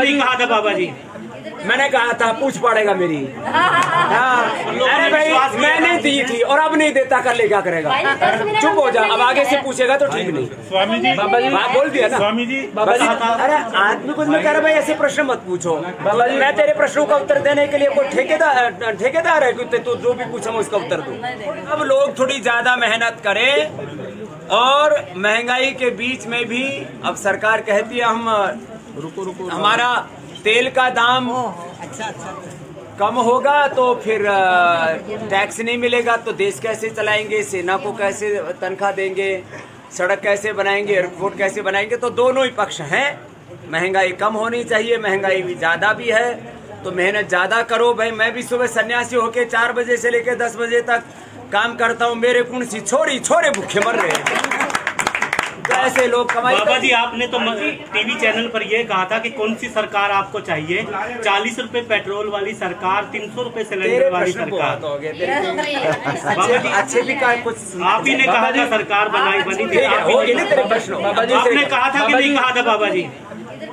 नहीं कहा था बाबा जी। मैंने कहा था पूछ पड़ेगा मेरी। हाँ। अरे भाई मैंने दी थी और अब नहीं देता कर ले क्या करेगा? चुप हो जा अब आगे से पूछेगा तो ठीक नहीं। स्वामी जी बाबा जी बोल दिया ना। स्वामी जी बाबा जी अरे आदमी कुछ मैं कह रहा भाई ऐसे प्रश्न मत पूछो। बाबा जी। मैं तेरे प्रश्नों का उत्तर देने के लिए कोई ठेकेदार ठेकेदार है? कि तू जो भी पूछा मैं उसका उत्तर दूँ। अब लोग थोड़ी ज़्यादा मेहनत करे और महँगाई के बीच में भी अब सरकार कहती है हम रुको रुको हमारा तेल का दाम कम होगा तो फिर टैक्स नहीं मिलेगा तो देश कैसे चलाएँगे सेना को कैसे तनख्वाह देंगे सड़क कैसे बनाएँगे एयरपोर्ट कैसे बनाएँगे तो दोनों ही पक्ष हैं। महँगाई कम होनी चाहिए महँगाई भी ज़्यादा भी है तो मेहनत ज़्यादा करो। भाई मैं भी सुबह सन्यासी होके चार बजे से लेकर दस बजे तक काम करता हूँ मेरे कुण सी छोरी छोरे भूखे मर रहे हैं। ऐसे लोग कमाई बाबा जी आपने तो टीवी चैनल पर यह कहा था कि कौन सी सरकार आपको चाहिए? चालीस रूपए पेट्रोल वाली सरकार तीन सौ रूपए सिलेंडर वाली सरकार। हो गए तेरे बाबा अच्छे जी अच्छे भी कहा कुछ आप ही ने कहा था सरकार बनाई बनी थी। ठीक है, आप ही हो ने- गए ना तेरे प्रश्न। बाबा जी आपने कहा था कि नहीं कहा था बाबा जी?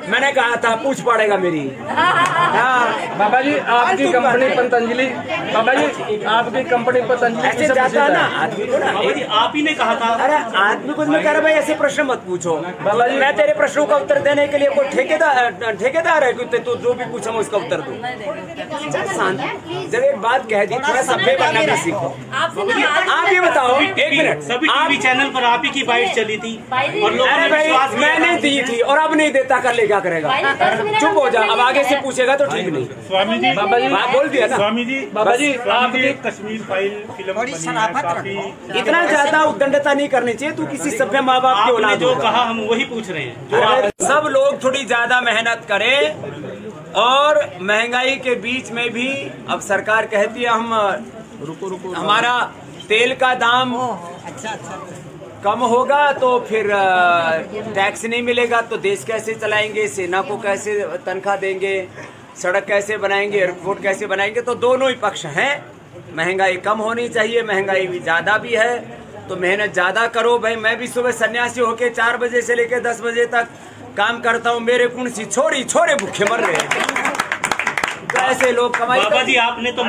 मैंने कहा था पूछ पड़ेगा मेरी। हाँ। बाबा जी आपकी कंपनी पतंजलि बाबा जी आपकी कंपनी पतंजलि ऐसे जाता ना आदमी को ना जी आप ही ने कहा था। अरे आदमी को मैं कह रहा भाई ऐसे प्रश्न मत पूछो। बाबा जी- मैं तेरे प्रश्नों का उत्तर देने के लिए कोई ठेकेदार ठेकेदार है कि तू जो भी पूछा मैं उसका उत्तर दूँ। शांत। जब एक बात कह दी थोड़ा सभ्य बनना भी सीखो। आप ये बताओ एक मिनट सभी टीवी चैनल पर आप ही की बाइट चली थी। और मैंने दी थी और अब नहीं देता कर ले क्या करेगा? चुप हो जा। अब आगे से पूछेगा तो ठीक नहीं। स्वामी जी बाबा जी हाँ, बोल दिया ना। स्वामी जी बाबा जी आपकी कश्मीर फ़ाइल फ़िल्म इतना ज़्यादा उद्दंडता नहीं करनी चाहिए तू किसी सभ्य माँ बाप की औलाद जो कहा हम वही पूछ रहे हैं। सब लोग थोड़ी ज़्यादा मेहनत करें और महँगाई के बीच में भी अब सरकार कहती है हम रुको रुको। हमारा तेल का दाम कम होगा तो फिर टैक्स नहीं मिलेगा तो देश कैसे चलाएँगे सेना को कैसे तनख्वाह देंगे सड़क कैसे बनाएँगे एयरपोर्ट कैसे बनाएँगे तो दोनों ही पक्ष हैं। महँगाई कम होनी चाहिए महँगाई भी ज़्यादा भी है तो मेहनत ज़्यादा करो। भाई मैं भी सुबह सन्यासी होके चार बजे से लेकर दस बजे तक काम करता हूँ मेरे कुण सी छोरी छोरे भूखे मर रहे हैं। तो ऐसे लोग कमाई बाबा जी आपने तो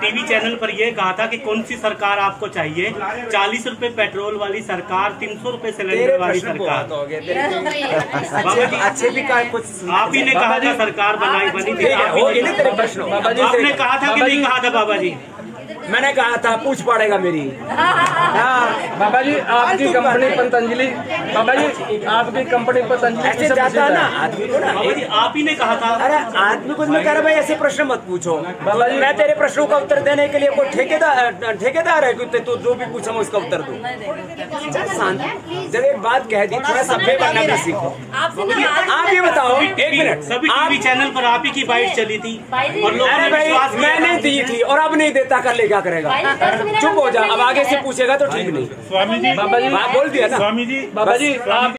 टीवी चैनल पर यह कहा था कि कौन सी सरकार आपको चाहिए? चालीस रूपए पेट्रोल वाली सरकार तीन सौ रूपए सिलेंडर वाली सरकार। हो तेरे बाबा अच्छे जी अच्छे भी कुछ आप ही ने कहा था सरकार बनाई बनी थी ठीक आप ने- गए ना तेरे प्रश्न। बाबा जी आपने कहा था कि नहीं कहा था बाबा जी? मैंने कहा था पूछ पड़ेगा मेरी। हाँ। बाबा जी आपकी कंपनी पतंजलि बाबा जी आपकी कंपनी पतंजलि ऐसे जाता है ना आदमी को ना जी आप ही ने कहा था। अरे आदमी को मैं कह रहा भाई ऐसे प्रश्न मत पूछो। बाबा जी- मैं तेरे प्रश्नों का उत्तर देने के लिए कोई ठेकेदार ठेकेदार है कि तू जो भी पूछा मैं उसका उत्तर दूँ। शांत। जब एक बात कह दी थोड़ा सभ्य बनना भी सीखो। आप ये एक मिनट। सभी आप टीवी चैनल पर आप ही की बाइट चली थी। और लोगों अरे ने भाई विश्वास मैंने दी थी और अब नहीं देता कर ले क्या करेगा? चुप हो जा। अब आगे से पूछेगा तो ठीक नहीं। स्वामी जी। बाबा जी बोल दिया ना। स्वामी जी। बाबा जी। आप